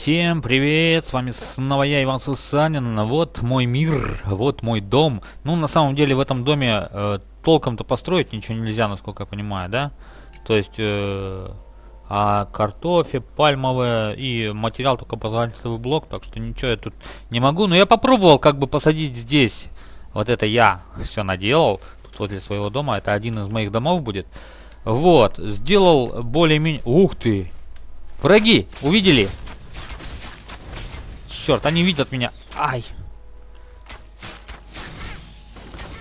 Всем привет, с вами снова я, Иван Сусанин. Вот мой мир, вот мой дом. Ну, на самом деле, в этом доме э, толком-то построить ничего нельзя, насколько я понимаю, да? То есть, э, а картофель, пальмовая и материал только позволительный блок, так что ничего я тут не могу. Но я попробовал как бы посадить здесь. Вот это я все наделал, тут возле своего дома. Это один из моих домов будет. Вот, сделал более-менее... Ух ты! Враги, увидели? Черт, они видят меня. Ай.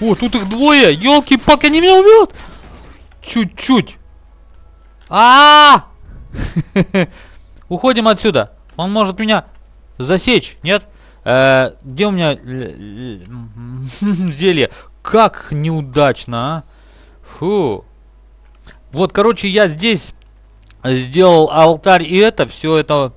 О, тут их двое. Елки-палки, они меня убьют. Чуть-чуть. А, -а, а Уходим отсюда. Он может меня засечь, нет? Э, где у меня зелье? Как неудачно, а? Фу. Вот, короче, я здесь сделал алтарь и это, все это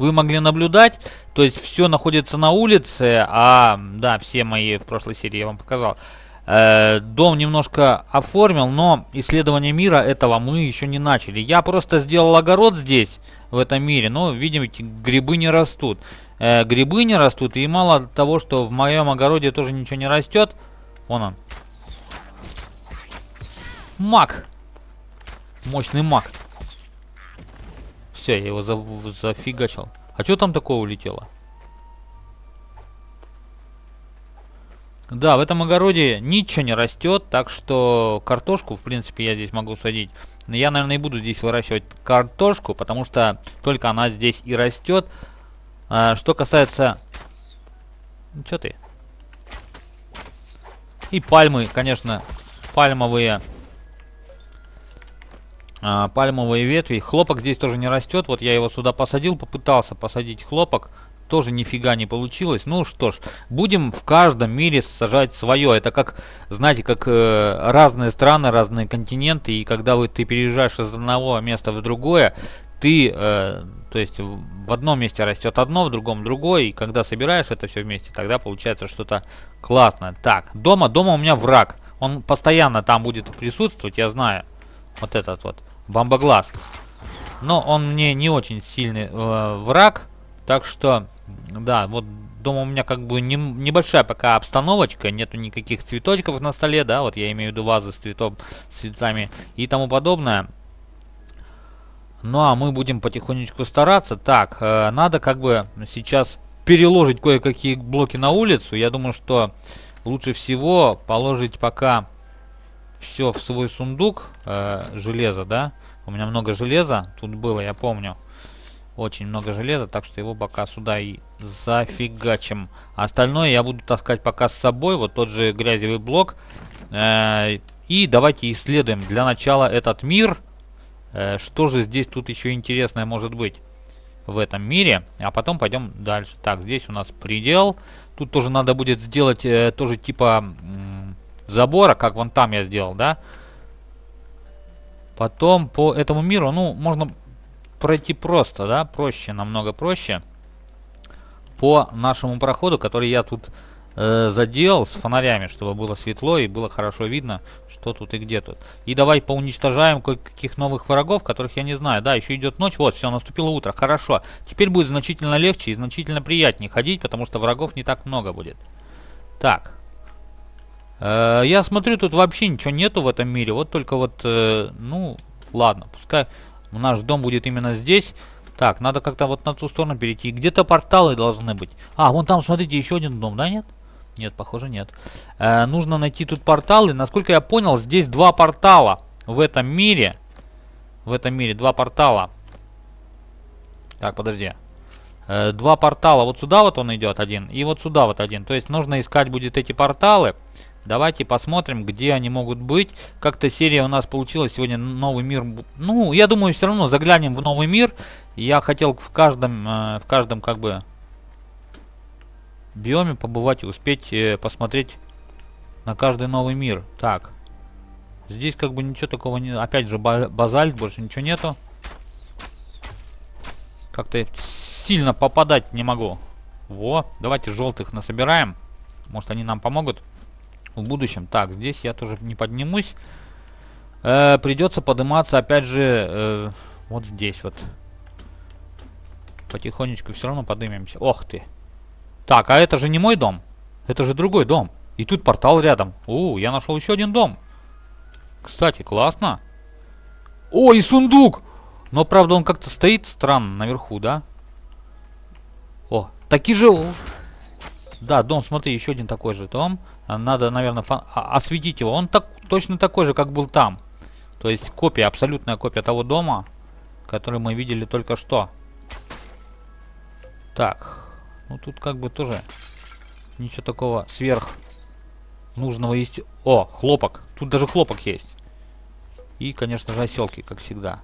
вы могли наблюдать. То есть все находится на улице, а, да, все мои в прошлой серии я вам показал. Э, дом немножко оформил, но исследование мира этого мы еще не начали. Я просто сделал огород здесь, в этом мире, но, видите, грибы не растут. Э, грибы не растут, и мало того, что в моем огороде тоже ничего не растет. Вон он. Мак. Мощный мак. Все, я его за зафигачил. А что там такое улетело? Да, в этом огороде ничего не растет, так что картошку, в принципе, я здесь могу садить. Но я, наверное, и буду здесь выращивать картошку, потому что только она здесь и растет. А, что касается... Ну, что ты? И пальмы, конечно, пальмовые а, пальмовые ветви. Хлопок здесь тоже не растет. Вот я его сюда посадил, попытался посадить хлопок. Тоже нифига не получилось. Ну что ж, будем в каждом мире сажать свое. Это как, знаете, как э, разные страны, разные континенты. И когда вы, ты переезжаешь из одного места в другое, ты, э, то есть в одном месте растет одно, в другом другое. И когда собираешь это все вместе, тогда получается что-то классное. Так, дома, дома у меня враг. Он постоянно там будет присутствовать, я знаю. Вот этот вот. Бомбоглаз. Но он мне не очень сильный э, враг. Так что, да, вот дома у меня как бы не, небольшая пока обстановочка. Нету никаких цветочков на столе, да. Вот я имею в виду вазы с, цветом, с цветами и тому подобное. Ну а мы будем потихонечку стараться. Так, э, надо как бы сейчас переложить кое-какие блоки на улицу. Я думаю, что лучше всего положить пока все в свой сундук э, железа, да. У меня много железа тут было, я помню. Очень много железа, так что его пока сюда и зафигачим. Остальное я буду таскать пока с собой, вот тот же грязевый блок. Э, и давайте исследуем для начала этот мир. Э, что же здесь тут еще интересное может быть в этом мире. А потом пойдем дальше. Так, здесь у нас предел. Тут тоже надо будет сделать э, тоже типа забора, как вон там я сделал, да. Потом по этому миру, ну, можно пройти просто, да, проще, намного проще. По нашему проходу, который я тут э, заделал с фонарями, чтобы было светло и было хорошо видно, что тут и где тут. И давай поуничтожаем кое-каких новых врагов, которых я не знаю. Да, еще идет ночь, вот, все, наступило утро, хорошо. Теперь будет значительно легче и значительно приятнее ходить, потому что врагов не так много будет. Так, я смотрю, тут вообще ничего нету в этом мире. Вот только вот, э, ну, ладно, пускай наш дом будет именно здесь. Так, надо как-то вот на ту сторону перейти. Где-то порталы должны быть. А, вон там, смотрите, еще один дом, да, нет? Нет, похоже, нет. Э, нужно найти тут порталы. Насколько я понял, здесь два портала в этом мире. В этом мире два портала. Так, подожди. Э, два портала. Вот сюда вот он идет один. И вот сюда вот один. То есть нужно искать будет эти порталы. Давайте посмотрим, где они могут быть. Как-то серия у нас получилась сегодня новый мир. Ну, я думаю, все равно заглянем в новый мир. Я хотел в каждом, э, в каждом как бы биоме побывать и успеть э, посмотреть на каждый новый мир. Так. Здесь как бы ничего такого не... Опять же базальт, больше ничего нету. Как-то сильно попадать не могу. Во, давайте желтых насобираем. Может они нам помогут в будущем. Так, здесь я тоже не поднимусь. Э, придется подниматься, опять же, э, вот здесь вот. Потихонечку все равно поднимемся. Ох ты. Так, а это же не мой дом. Это же другой дом. И тут портал рядом. О, я нашел еще один дом. Кстати, классно. О, и сундук! Но, правда, он как-то стоит странно наверху, да? О, такие же... Да, дом, смотри, еще один такой же дом. Надо, наверное, фон... а, осветить его. Он так, точно такой же, как был там. То есть копия, абсолютная копия того дома, который мы видели только что. Так, ну тут как бы тоже ничего такого сверх нужного есть. О, хлопок. Тут даже хлопок есть. И, конечно же, оселки, как всегда.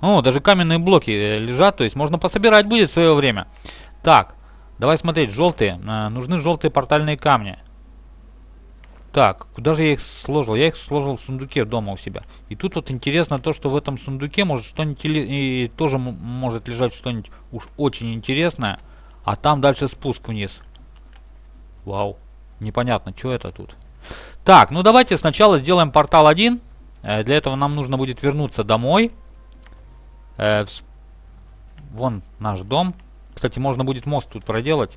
О, даже каменные блоки э, лежат, то есть можно пособирать будет в свое время. Так, давай смотреть, желтые. Э, нужны желтые портальные камни. Так, куда же я их сложил? Я их сложил в сундуке дома у себя. И тут вот интересно то, что в этом сундуке может что-нибудь и тоже может лежать что-нибудь уж очень интересное. А там дальше спуск вниз. Вау. Непонятно, что это тут. Так, ну давайте сначала сделаем портал 1. Э, для этого нам нужно будет вернуться домой. Э, вон наш дом. Кстати, можно будет мост тут проделать.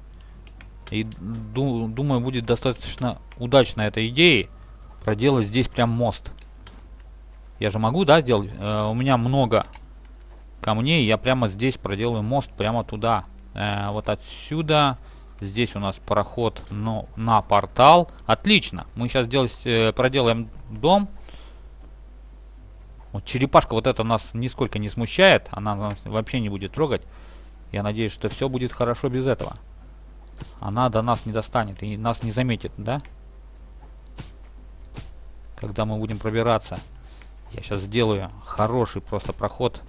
И думаю, будет достаточно удачно этой идеей проделать здесь прям мост. Я же могу, да, сделать? Э, у меня много камней. Я прямо здесь проделаю мост прямо туда. Э, вот отсюда. Здесь у нас проход но, на портал. Отлично. Мы сейчас делать, э, проделаем дом. Вот черепашка вот это нас нисколько не смущает. Она нас вообще не будет трогать. Я надеюсь, что все будет хорошо без этого. Она до нас не достанет и нас не заметит, да? Когда мы будем пробираться. Я сейчас сделаю хороший просто проход.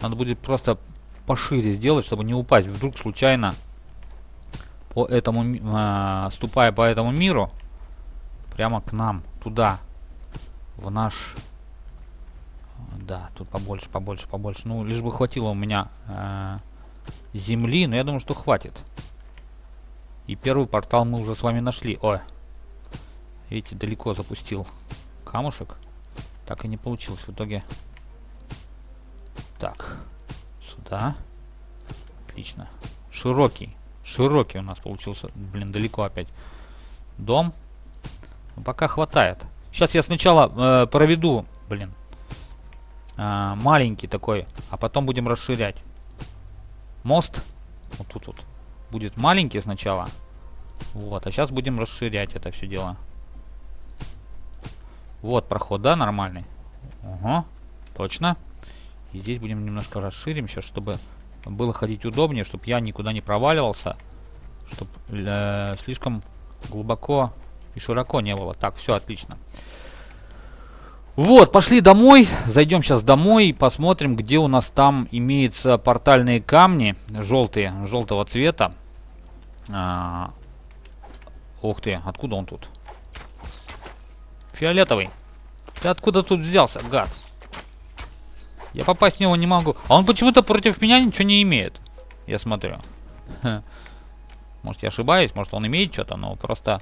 Надо будет просто пошире сделать, чтобы не упасть. Вдруг случайно по этому, э, ступая по этому миру, прямо к нам, туда, в наш... Да, тут побольше, побольше, побольше. Ну, лишь бы хватило у меня э, земли, но я думаю, что хватит. И первый портал мы уже с вами нашли. Ой. Видите, далеко запустил камушек. Так и не получилось в итоге. Так. Сюда. Отлично. Широкий. Широкий у нас получился. Блин, далеко опять. Дом. Но пока хватает. Сейчас я сначала э, проведу, блин, э, маленький такой, а потом будем расширять. Мост. Вот тут вот будет маленький сначала. Вот, а сейчас будем расширять это все дело. Вот проход, да, нормальный? Ага, точно. И здесь будем немножко расширим сейчас, чтобы было ходить удобнее, чтобы я никуда не проваливался. Чтобы э, слишком глубоко и широко не было. Так, все отлично. Вот, пошли домой. Зайдем сейчас домой и посмотрим, где у нас там имеются портальные камни. Желтые, желтого цвета. А, ух ты, откуда он тут? Фиолетовый. Ты откуда тут взялся, гад? Я попасть в него не могу. А он почему-то против меня ничего не имеет. Я смотрю. Может, я ошибаюсь, может, он имеет что-то, но просто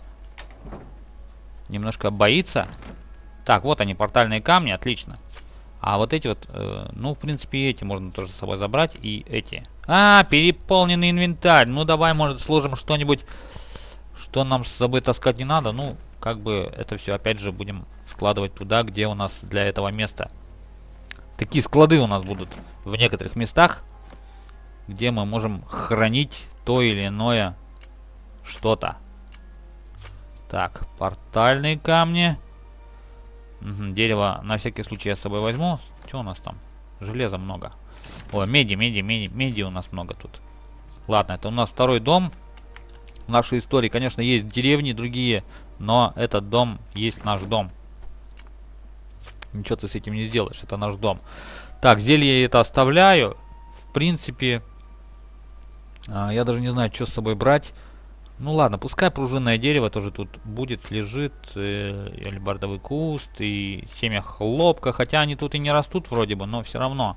немножко боится. Так, вот они, портальные камни, отлично. А вот эти вот, э, ну, в принципе, эти можно тоже с собой забрать, и эти. А, переполненный инвентарь. Ну, давай, может, сложим что-нибудь, что нам с собой таскать не надо. Ну, как бы это все, опять же, будем складывать туда, где у нас для этого места. Такие склады у нас будут в некоторых местах, где мы можем хранить то или иное что-то. Так, портальные камни. Дерево на всякий случай я с собой возьму. Что у нас там? Железа много. О, меди, меди, меди, меди у нас много тут. Ладно, это у нас второй дом. В нашей истории, конечно, есть деревни другие, но этот дом есть наш дом. Ничего ты с этим не сделаешь, это наш дом. Так, зелье я это оставляю. В принципе, а, я даже не знаю, что с собой брать. Ну ладно, пускай пружинное дерево тоже тут будет, лежит, э, или бардовый куст, и семя хлопка, хотя они тут и не растут вроде бы, но все равно.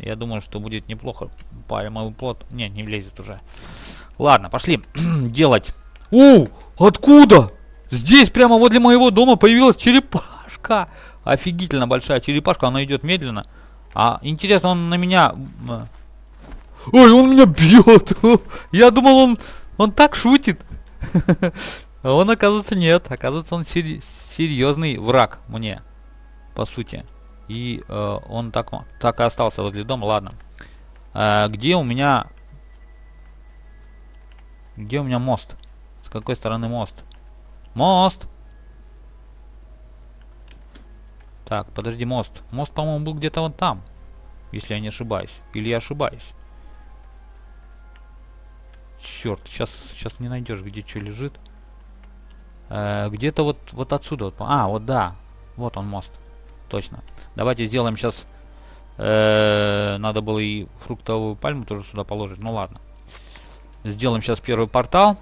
Я думаю, что будет неплохо. Пальмовый плод, не, не влезет уже. Ладно, пошли делать. О, откуда? Здесь прямо возле моего дома появилась черепашка. Офигительно большая черепашка, она идет медленно. А интересно, он на меня... Ой, он меня бьет! Я думал, он, он так шутит. А он, оказывается, нет. Оказывается, он серьезный враг мне, по сути. И э, он так, так и остался возле дома. Ладно. Э, где у меня... Где у меня мост? С какой стороны мост? Мост! Так, подожди, мост. Мост, по-моему, был где-то вот там. Если я не ошибаюсь. Или я ошибаюсь. Черт, сейчас, сейчас не найдешь, где что лежит. Э, Где-то вот, вот отсюда. Вот, а, вот да. Вот он мост. Точно. Давайте сделаем сейчас... Э, надо было и фруктовую пальму тоже сюда положить. Ну ладно. Сделаем сейчас первый портал.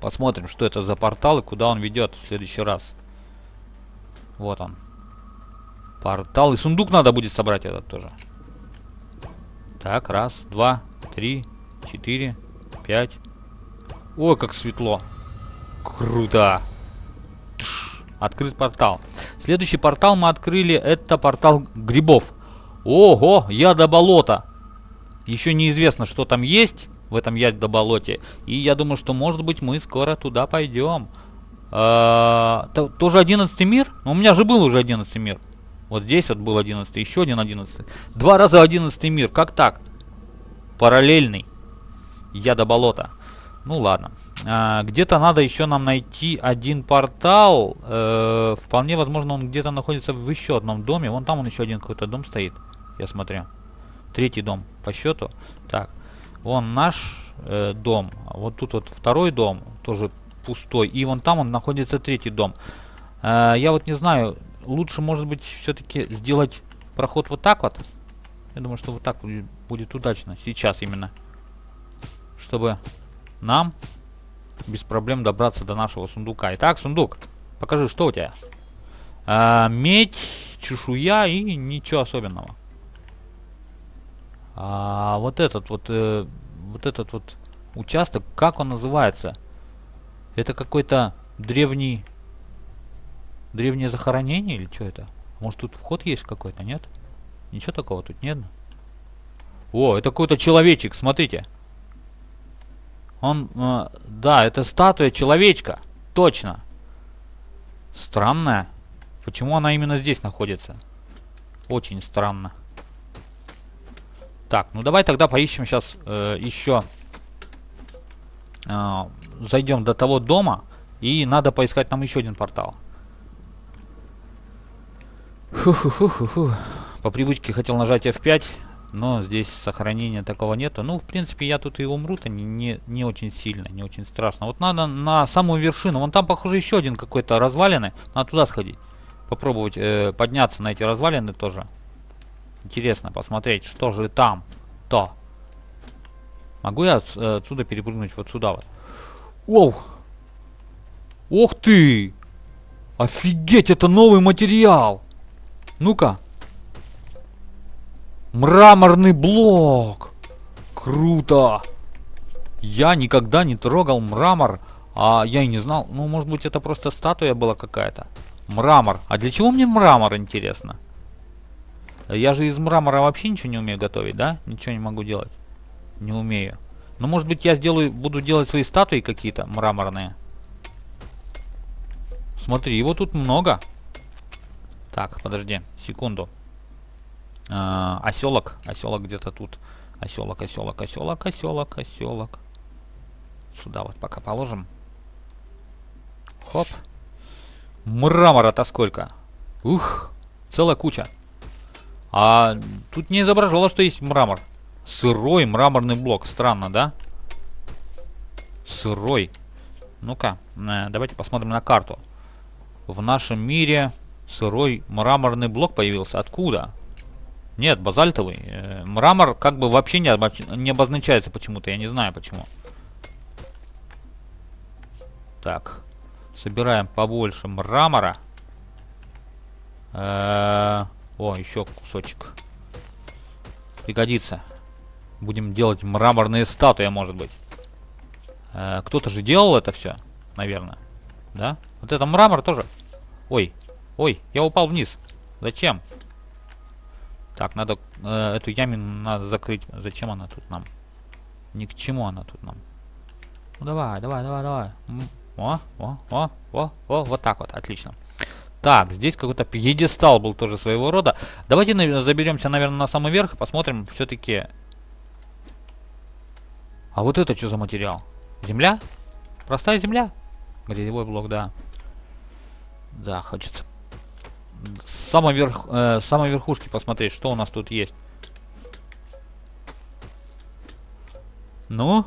Посмотрим, что это за портал и куда он ведет в следующий раз. Вот он. Портал. И сундук надо будет собрать этот тоже. Так, раз, два, три, четыре, пять. Ой, как светло. Круто. Открыт портал. Следующий портал мы открыли. Это портал грибов. Ого, яда болота. Еще неизвестно, что там есть в этом яда болоте. И я думаю, что может быть мы скоро туда пойдем. А, то, тоже 11 мир? Ну, у меня же был уже 11 мир. Вот здесь вот был 11, еще один 11. Два раза 11 мир. Как так? Параллельный. Яда болота. Ну ладно. А, где-то надо еще нам найти один портал. Э, вполне возможно, он где-то находится в еще одном доме. Вон там он еще один какой-то дом стоит. Я смотрю. Третий дом по счету. Так. Вон наш э, дом. Вот тут вот второй дом. Тоже пустой. И вон там он находится третий дом. Э, я вот не знаю. Лучше, может быть, все-таки сделать проход вот так вот. Я думаю, что вот так будет удачно. Сейчас именно. Чтобы нам без проблем добраться до нашего сундука. Итак, сундук, покажи, что у тебя? А, медь, чешуя и ничего особенного. А вот этот вот, э, вот этот вот участок, как он называется? Это какой-то древний, древнее захоронение или что это? Может тут вход есть какой-то, нет? Ничего такого тут нет. О, это какой-то человечек, смотрите. Он, э, да, это статуя человечка. Точно. Странная. Почему она именно здесь находится? Очень странно. Так, ну давай тогда поищем сейчас э, еще. Э, зайдем до того дома. И надо поискать нам еще один портал. Фу-фу-фу-фу-фу. По привычке хотел нажать F5 но здесь сохранения такого нету. Ну, в принципе, я тут и умру-то не, не, не очень сильно, не очень страшно. Вот надо на самую вершину. Вон там, похоже, еще один какой-то развалины. Надо туда сходить. Попробовать э, подняться на эти развалины тоже. Интересно посмотреть, что же там-то. Могу я э, отсюда перепрыгнуть вот сюда вот? Оу! Ух ты! Офигеть, это новый материал! Ну-ка, Мраморный блок! Круто! Я никогда не трогал мрамор, а я и не знал. Ну, может быть, это просто статуя была какая-то. Мрамор. А для чего мне мрамор, интересно? Я же из мрамора вообще ничего не умею готовить, да? Ничего не могу делать. Не умею. Ну, может быть, я сделаю, буду делать свои статуи какие-то мраморные. Смотри, его тут много. Так, подожди, секунду. А, оселок, оселок где-то тут. Оселок, оселок, оселок, оселок, оселок. Сюда вот пока положим. Хоп. Мрамора-то сколько? Ух, целая куча. А тут не изображало, что есть мрамор. Сырой мраморный блок. Странно, да? Сырой. Ну-ка, э, давайте посмотрим на карту. В нашем мире сырой мраморный блок появился. Откуда? Нет, базальтовый. Э, мрамор как бы вообще не, обоч... не обозначается почему-то, я не знаю почему. Так, собираем побольше мрамора. Э о, еще кусочек. Пригодится. Будем делать мраморные статуи, может быть. Э Кто-то же делал это все, наверное. Да? Вот это мрамор тоже. Ой, ой, я упал вниз. Зачем? Так, надо э, эту ямину надо закрыть. Зачем она тут нам? Ни к чему она тут нам. Ну давай, давай, давай, давай. О, о, о, о, о, вот так вот, отлично. Так, здесь какой-то пьедестал был тоже своего рода. Давайте заберемся, наверное, на самый верх и посмотрим все-таки. А вот это что за материал? Земля? Простая земля? Грязевой блок, да. Да, хочется с самой, верх, э, самой верхушки посмотреть, что у нас тут есть. Ну?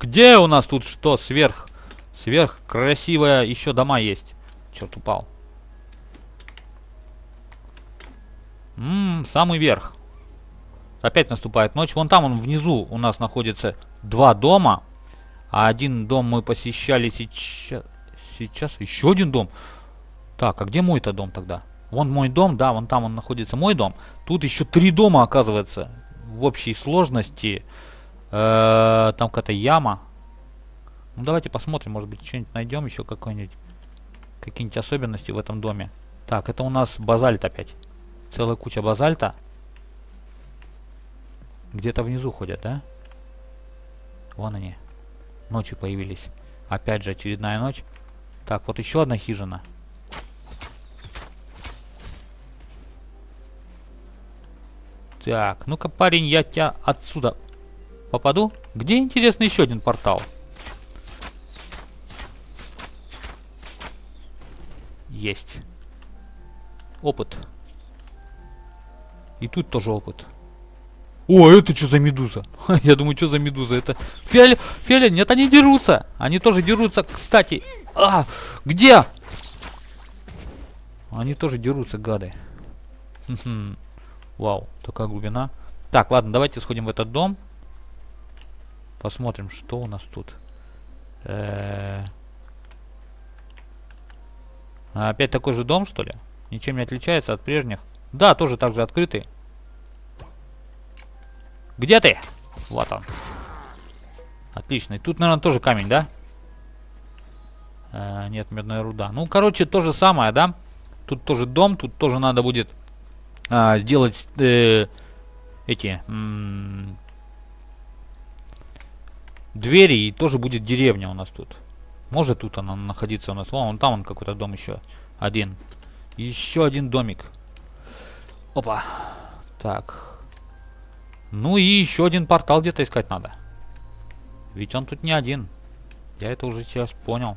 Где у нас тут что сверх? Сверх красивая еще дома есть. Черт упал. Ммм, самый верх. Опять наступает ночь. Вон там, он внизу у нас находится два дома. А один дом мы посещали сейчас. Сейчас еще один дом. Так, а где мой-то дом тогда? Вон мой дом, да, вон там он находится мой дом. Тут еще три дома, оказывается, в общей сложности. Э -э там какая-то яма. Ну давайте посмотрим, может быть что-нибудь найдем еще какой-нибудь. Какие-нибудь особенности в этом доме. Так, это у нас базальт опять. Целая куча базальта. Где-то внизу ходят, да? Вон они. Ночью появились. Опять же очередная ночь. Так, вот еще одна хижина. Так, ну-ка, парень, я тебя отсюда попаду. Где, интересно, еще один портал? Есть. Опыт. И тут тоже опыт. О, это что за медуза? Я думаю, что за медуза? Это Фиолет... Фиолет, нет, они дерутся. Они тоже дерутся, кстати. А, где? Они тоже дерутся, гады. Вау, такая глубина. Так, ладно, давайте сходим в этот дом. Посмотрим, что у нас тут. Э -э Опять такой же дом, что ли? Ничем не отличается от прежних. Да, тоже так же открытый. Где ты? Вот он. Отлично. И тут, наверное, тоже камень, да? Э нет, медная руда. Ну, короче, то же самое, да? Тут тоже дом, тут тоже надо будет а, сделать э, эти двери, и тоже будет деревня у нас тут. Может тут она находиться у нас. Вон, вон там он какой-то дом еще. Один. Еще один домик. Опа. Так. Ну и еще один портал где-то искать надо. Ведь он тут не один. Я это уже сейчас понял.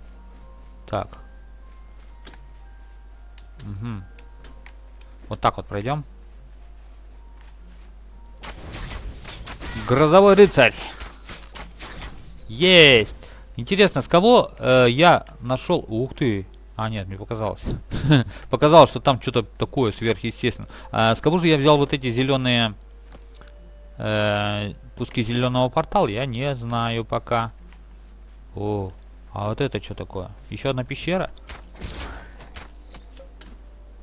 Так. Угу. Вот так вот пройдем. Грозовой рыцарь. Есть. Интересно, с кого э, я нашел... Ух ты. А, нет, мне показалось. показалось, что там что-то такое сверхъестественное. А, с кого же я взял вот эти зеленые... Э, куски зеленого портала? Я не знаю пока. О, а вот это что такое? Еще одна пещера?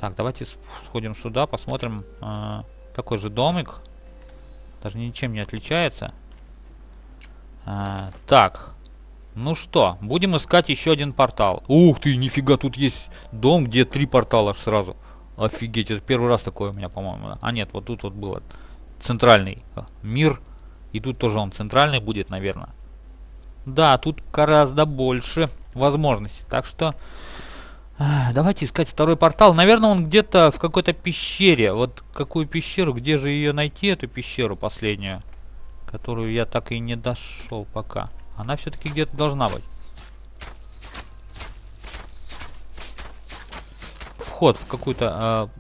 Так, давайте сходим сюда, посмотрим. Э, такой же домик. Даже ничем не отличается. Э, так. Ну что, будем искать еще один портал. Ух ты, нифига, тут есть дом, где три портала аж сразу. Офигеть, это первый раз такое у меня, по-моему. А нет, вот тут вот было центральный э, мир. И тут тоже он центральный будет, наверное. Да, тут гораздо больше возможностей. Так что Давайте искать второй портал. Наверное, он где-то в какой-то пещере. Вот какую пещеру, где же ее найти, эту пещеру последнюю? Которую я так и не дошел пока. Она все-таки где-то должна быть. Вход в какой-то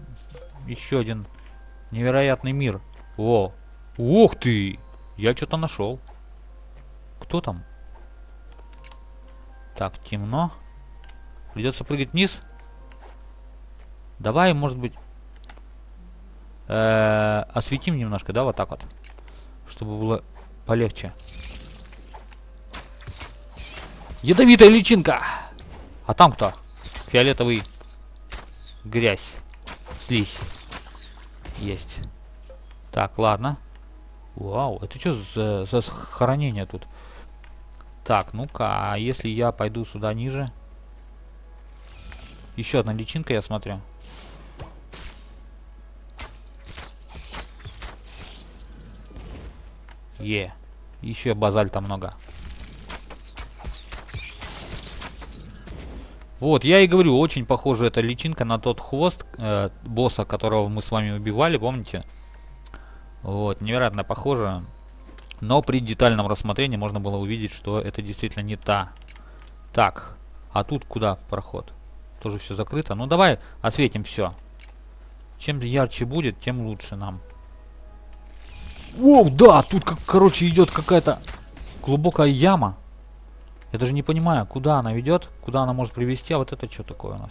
э, еще один невероятный мир. О, ух ты! Я что-то нашел. Кто там? Так, темно. Придется прыгать вниз. Давай, может быть, э -э осветим немножко, да, вот так вот. Чтобы было полегче. Ядовитая личинка! А там кто? Фиолетовый грязь. Слизь. Есть. Так, ладно. Вау, это что за, за сохранение тут? Так, ну-ка, а если я пойду сюда ниже? Еще одна личинка, я смотрю. Е. Еще базальта много. Вот, я и говорю, очень похоже эта личинка на тот хвост э, босса, которого мы с вами убивали, помните? Вот, невероятно похоже. Но при детальном рассмотрении можно было увидеть, что это действительно не та. Так, а тут куда проход? Тоже все закрыто. Ну давай осветим все. Чем ярче будет, тем лучше нам. Воу, да, тут, как, короче, идет какая-то глубокая яма. Я даже не понимаю, куда она ведет, куда она может привести, а вот это что такое у нас?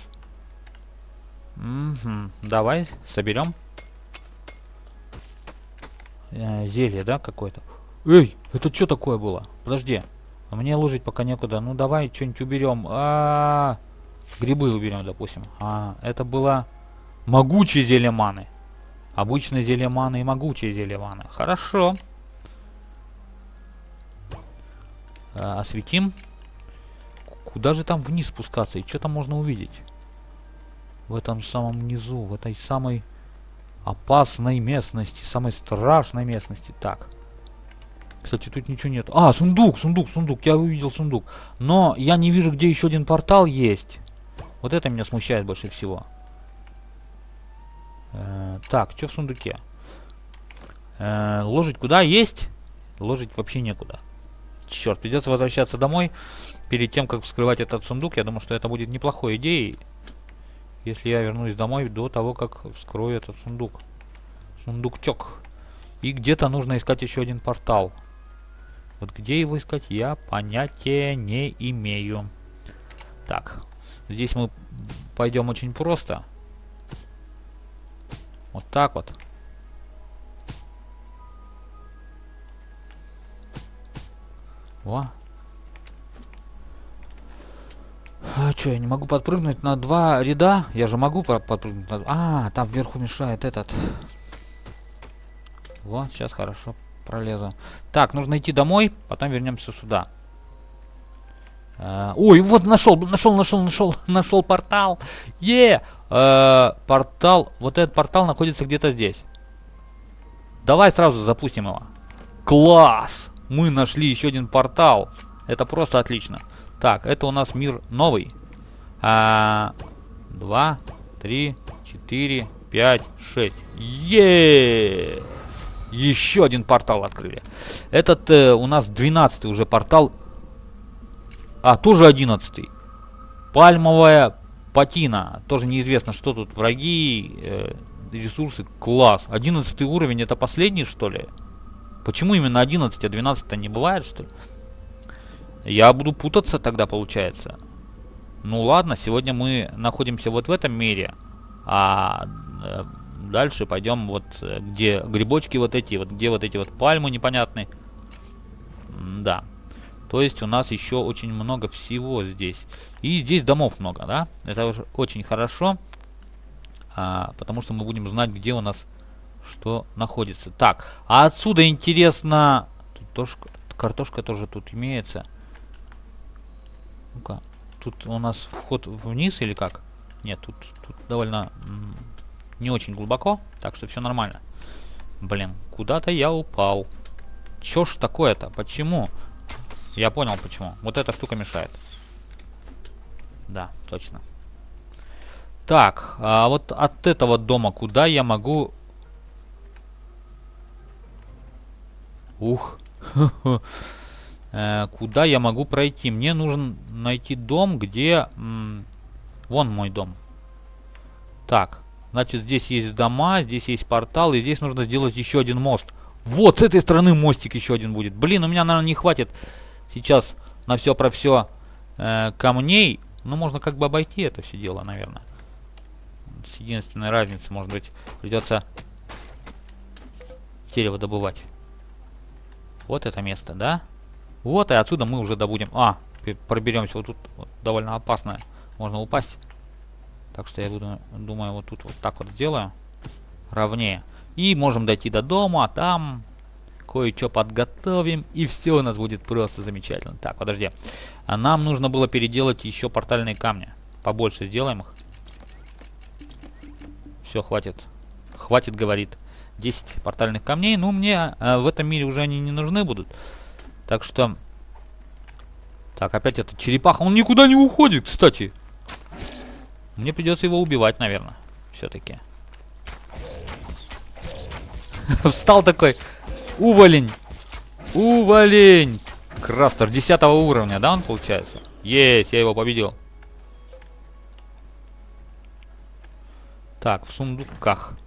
Угу, давай, соберем. Э, зелье, да, какое-то? Эй, это что такое было? Подожди. А мне ложить пока некуда. Ну давай что-нибудь уберем. А, -а, а Грибы уберем, допустим. А, это было могучее зелье маны. Обычное зелье и могучее зелье. Хорошо. А, осветим. Куда же там вниз спускаться? И что там можно увидеть? В этом самом низу, в этой самой опасной местности, самой страшной местности. Так. Кстати, тут ничего нет. А, сундук, сундук, сундук. Я увидел сундук. Но я не вижу, где еще один портал есть. Вот это меня смущает больше всего. Э, так, что в сундуке? Э, ложить куда? Есть? Ложить вообще некуда. Черт, придется возвращаться домой перед тем, как вскрывать этот сундук, я думаю, что это будет неплохой идеей, если я вернусь домой до того, как вскрою этот сундук. Сундукчок. И где-то нужно искать еще один портал. Вот где его искать, я понятия не имею. Так, здесь мы пойдем очень просто. Вот так вот. Во. А что, я не могу подпрыгнуть на два ряда? Я же могу подпрыгнуть на... А, там вверху мешает этот. Вот, сейчас хорошо пролезу. Так, нужно идти домой, потом вернемся сюда. Uh, ой, вот нашел, нашел, нашел, нашел, нашел портал. Е, uh, портал, вот этот портал находится где-то здесь. Давай сразу запустим его. Класс! Мы нашли еще один портал. Это просто отлично. Так, это у нас мир новый. А, два, три, четыре, пять, шесть. Е! Еще один портал открыли. Этот э, у нас 12 уже портал. А, тоже 11. Пальмовая патина. Тоже неизвестно, что тут враги, э, ресурсы. Класс. 11 уровень это последний, что ли? Почему именно 11, а 12 не бывает, что ли? Я буду путаться тогда, получается. Ну ладно, сегодня мы находимся вот в этом мире. А э, дальше пойдем вот, э, где грибочки вот эти, вот где вот эти вот пальмы непонятные. Да. То есть у нас еще очень много всего здесь. И здесь домов много, да? Это уже очень хорошо. А, потому что мы будем знать, где у нас что находится. Так, а отсюда интересно... Тут тоже, картошка тоже тут имеется. Ну-ка, тут у нас вход вниз или как? Нет, тут, тут довольно не очень глубоко, так что все нормально. Блин, куда-то я упал. Чё ж такое-то? Почему? Я понял почему. Вот эта штука мешает. Да, точно. Так, а вот от этого дома куда я могу... Ух. Э, куда я могу пройти? Мне нужно найти дом, где... Вон мой дом. Так, значит, здесь есть дома, здесь есть портал, и здесь нужно сделать еще один мост. Вот, с этой стороны мостик еще один будет. Блин, у меня, наверное, не хватит сейчас на все про все э, камней. Ну, можно как бы обойти это все дело, наверное. С единственной разницей, может быть, придется дерево добывать. Вот это место, да? Вот, и отсюда мы уже добудем... А, проберемся. Вот тут вот, довольно опасно. Можно упасть. Так что я буду, думаю, вот тут вот так вот сделаю. Ровнее. И можем дойти до дома, а там кое-что подготовим. И все у нас будет просто замечательно. Так, подожди. А нам нужно было переделать еще портальные камни. Побольше сделаем их. Все, хватит. Хватит, говорит. 10 портальных камней. Ну, мне э, в этом мире уже они не нужны будут. Так что... Так, опять этот черепаха. Он никуда не уходит, кстати. Мне придется его убивать, наверное. Все-таки. Встал такой. Уволень. Уволень. Крастер 10 уровня, да, он получается? Есть, я его победил. Так, в сундуках.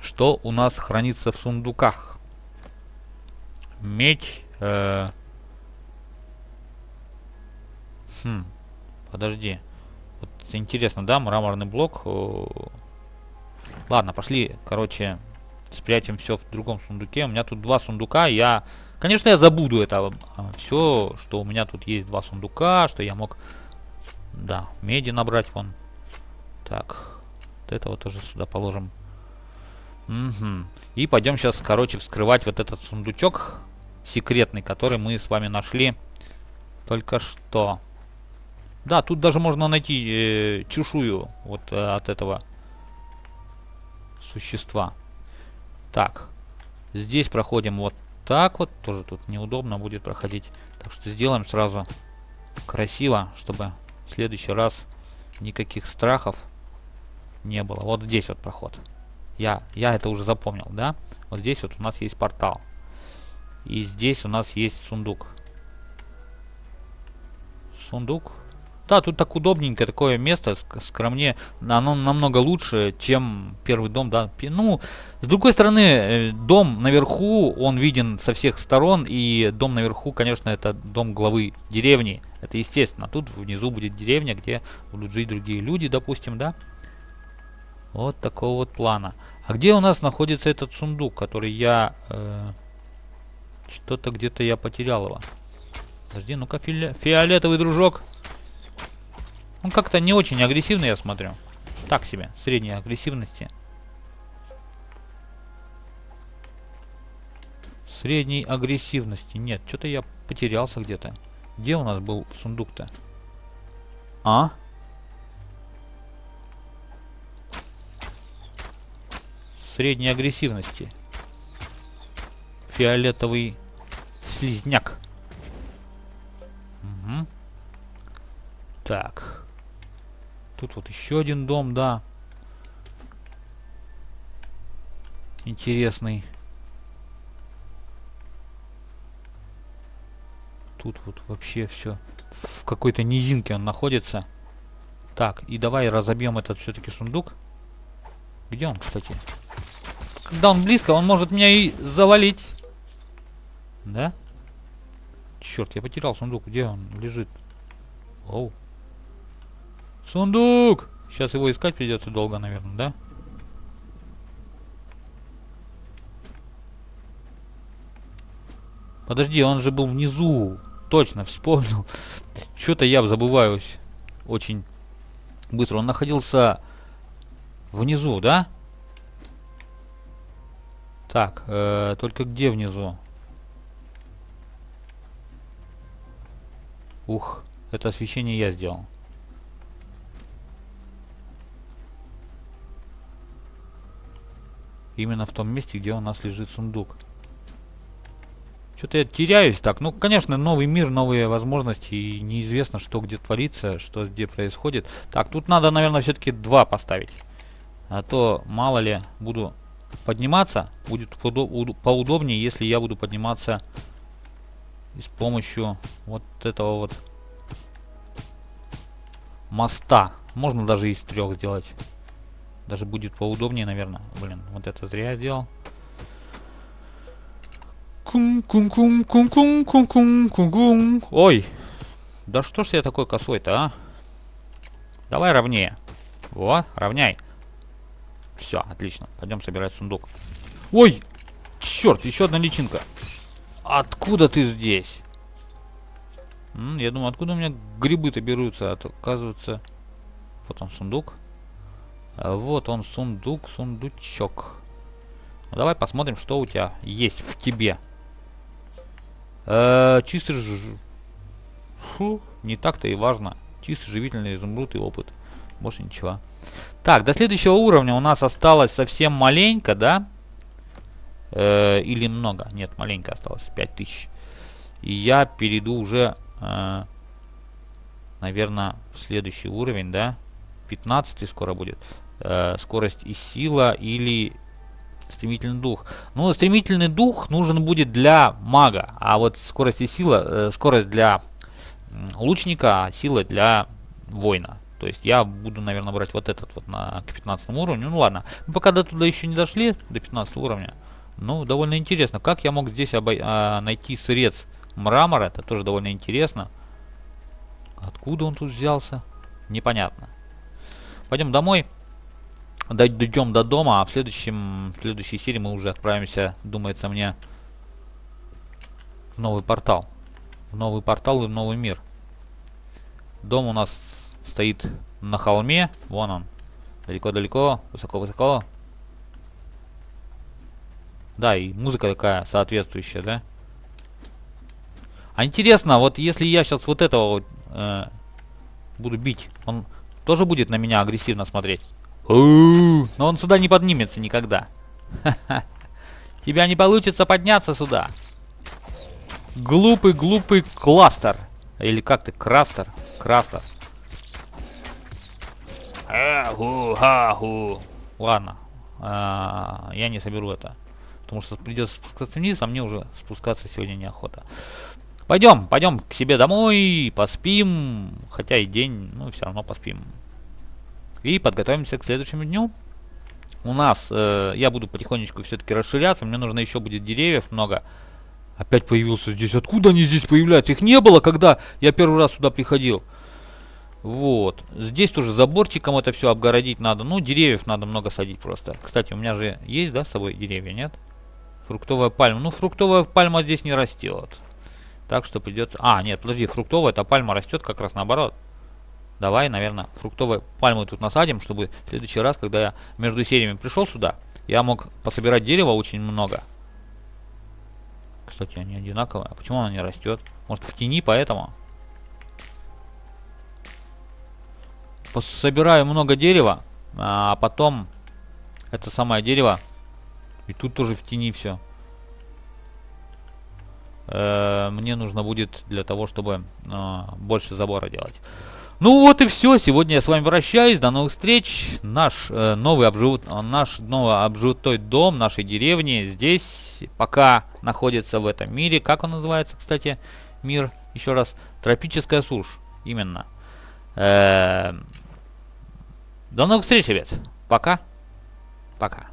Что у нас хранится в сундуках? Меч. Э хм, подожди. Вот интересно, да, мраморный блок. Ладно, пошли, короче, спрячем все в другом сундуке. У меня тут два сундука, я Конечно, я забуду это а, все, что у меня тут есть два сундука, что я мог, да, меди набрать вон. Так, вот этого тоже сюда положим. Угу. И пойдем сейчас, короче, вскрывать вот этот сундучок секретный, который мы с вами нашли только что. Да, тут даже можно найти э, чешую вот э, от этого существа. Так, здесь проходим вот так вот. Тоже тут неудобно будет проходить. Так что сделаем сразу красиво, чтобы в следующий раз никаких страхов не было. Вот здесь вот проход. Я, я это уже запомнил, да? Вот здесь вот у нас есть портал. И здесь у нас есть сундук. Сундук. Да, тут так удобненько, такое место, скромнее. Оно намного лучше, чем первый дом, да. Ну, с другой стороны, э, дом наверху, он виден со всех сторон, и дом наверху, конечно, это дом главы деревни. Это естественно. Тут внизу будет деревня, где будут жить другие люди, допустим, да. Вот такого вот плана. А где у нас находится этот сундук, который я... Э, Что-то где-то я потерял его. Подожди, ну-ка, фиолетовый дружок. Он как-то не очень агрессивный, я смотрю. Так себе, средней агрессивности. Средней агрессивности. Нет, что-то я потерялся где-то. Где у нас был сундук-то? А? Средней агрессивности. Фиолетовый слизняк. Угу. Так. Тут вот еще один дом, да. Интересный. Тут вот вообще все в какой-то низинке он находится. Так, и давай разобьем этот все-таки сундук. Где он, кстати? Когда он близко, он может меня и завалить. Да? Черт, я потерял сундук. Где он лежит? Оу. Сундук! Сейчас его искать придется долго, наверное, да? Подожди, он же был внизу. Точно, вспомнил. Что-то я забываюсь очень быстро. Он находился внизу, да? Так, э, только где внизу? Ух, это освещение я сделал. Именно в том месте, где у нас лежит сундук. Что-то я теряюсь так. Ну, конечно, новый мир, новые возможности. И неизвестно, что где творится, что где происходит. Так, тут надо, наверное, все-таки два поставить. А то, мало ли, буду подниматься. Будет поудобнее, если я буду подниматься и с помощью вот этого вот моста. Можно даже из трех сделать. Даже будет поудобнее, наверное. Блин, вот это зря я сделал. Кум-кум-кум-кум-кум-кум-кум-кум. Ой! Да что ж я такой косой-то, а? Давай ровнее. Во, равняй. Все, отлично. Пойдем собирать сундук. Ой! Черт, еще одна личинка. Откуда ты здесь? М, я думаю, откуда у меня грибы-то берутся? А то, оказывается... Вот он сундук. А вот он, сундук, сундучок. Ну, давай посмотрим, что у тебя есть в тебе. Э -э, чистый ж... Фу, не так-то и важно. Чистый живительный изумруд и опыт. Больше ничего. Так, до следующего уровня у нас осталось совсем маленько, да? Э, или много? Нет, маленько осталось, 5000. И я перейду уже, э, наверное, в следующий уровень, да? 15 скоро будет. Э, скорость и сила или стремительный дух. Ну, стремительный дух нужен будет для мага, а вот скорость и сила, э, скорость для лучника, а сила для воина. То есть я буду, наверное, брать вот этот вот на, к 15 уровню. Ну ладно, мы пока до туда еще не дошли, до 15 уровня. Ну, довольно интересно. Как я мог здесь обой а, найти сырец мрамора, это тоже довольно интересно. Откуда он тут взялся? Непонятно. Пойдем домой. Дойдем до дома, а в, следующем, в следующей серии мы уже отправимся, думается мне, в новый портал. В новый портал и в новый мир. Дом у нас стоит на холме. Вон он. Далеко-далеко, высоко-высоко. Да, и музыка такая соответствующая, да? А интересно, вот если я сейчас вот этого вот, э, буду бить, он тоже будет на меня агрессивно смотреть? Но он сюда не поднимется никогда. Тебя не получится подняться сюда. Глупый-глупый кластер. Или как ты? Крастер? Крастер. Ладно. А, я не соберу это. Потому что придется спускаться вниз, а мне уже спускаться сегодня неохота. Пойдем, пойдем к себе домой, поспим. Хотя и день, ну все равно поспим. И подготовимся к следующему дню. У нас, э, я буду потихонечку все-таки расширяться, мне нужно еще будет деревьев много. Опять появился здесь. Откуда они здесь появляются? Их не было, когда я первый раз сюда приходил. Вот. Здесь тоже заборчиком это все обгородить надо. Ну, деревьев надо много садить просто. Кстати, у меня же есть, да, с собой деревья, нет? Фруктовая пальма. Ну, фруктовая пальма здесь не растет. Так что придется... А, нет, подожди, фруктовая, эта пальма растет как раз наоборот. Давай, наверное, фруктовые пальмы тут насадим, чтобы в следующий раз, когда я между сериями пришел сюда, я мог пособирать дерева очень много. Кстати, они одинаковые. А почему она не растет? Может в тени, поэтому? Собираю много дерева, а потом это самое дерево. И тут тоже в тени все. Э, мне нужно будет для того, чтобы э, больше забора делать. Ну вот и все. Сегодня я с вами прощаюсь. До новых встреч. Наш э, новый обжив... наш новый обжитой дом нашей деревни здесь пока находится в этом мире. Как он называется, кстати, мир? Еще раз. Тропическая сушь. Именно. Э -э До новых встреч, ребят. Пока. Пока.